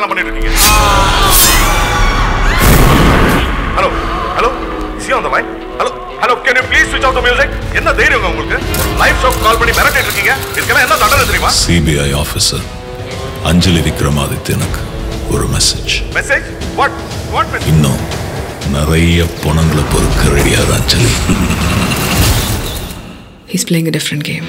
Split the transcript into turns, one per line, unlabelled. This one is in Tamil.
வேலைக்கெல்லாம் பண்ணிட்டு இருக்கீங்க. Hello hello see on the line hello hello can you please ஸ்விட்ச் ஆஃப் த மியூசிக் என்ன தைரியம் உங்களுக்கு? லைஃப் ஷாப் கால் பண்ணி மிரட்டிட்டு இருக்கீங்க. இதுக்கெல்லாம் என்ன தண்டனை தெரியுமா?
சிபிஐ ஆஃபீஸர் அஞ்சலி விக்ரமாதித்யனுக்கு ஒரு மெசேஜ்
மெசேஜ் வாட் வாட்
இன்னும் நிறைய பணங்களை பொறுக்க ரெடியாக அஞ்சலி.
He's playing a different game.